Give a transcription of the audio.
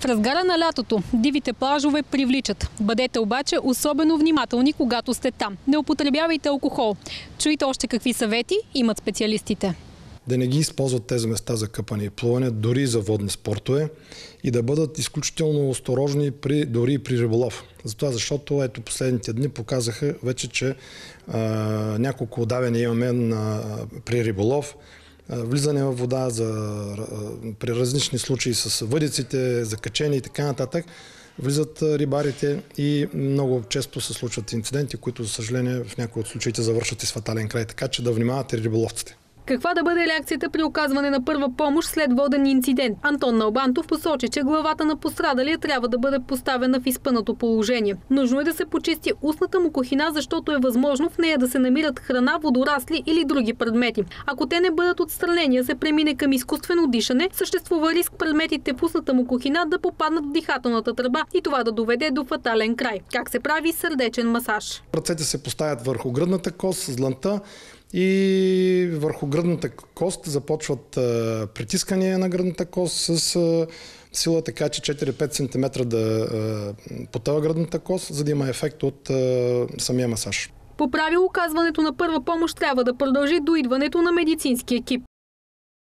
В разгара на лятото дивите плажове привличат. Бъдете обаче особено внимателни, когато сте там. Не употребявайте алкохол. Чуйте още какви съвети имат специалистите. да не ги използват тези места за къпане и плуване, дори за водни спортове и да бъдат изключително осторожни при, дори и при риболов. Затова, защото ето последните дни показаха вече, че а, няколко удавения имаме на, при риболов, влизане в вода за, при различни случаи с въдиците, закачени и така нататък. Влизат рибарите и много често се случват инциденти, които, за съжаление, в някои от случаите завършват и с фатален край. Така че да внимавате риболовците. Каква да бъде реакцията при оказване на първа помощ след воден инцидент? Антон Налбантов посочи, че главата на пострадалия трябва да бъде поставена в изпънато положение. Нужно е да се почисти устната му кухина, защото е възможно в нея да се намират храна, водорасли или други предмети. Ако те не бъдат отстранени, се премине към изкуствено дишане, съществува риск предметите в устната му кухина да попаднат в дихателната тръба и това да доведе до фатален край. Как се прави сърдечен масаж? Ръцете се поставят върху гръдната кост с дланта и върху гръдната кост започват а, притискания на гръдната кост с а, сила така, че 4-5 см да потъва гръдната кост, за да има ефект от самия масаж. По правило, оказването на първа помощ трябва да продължи до идването на медицински екип.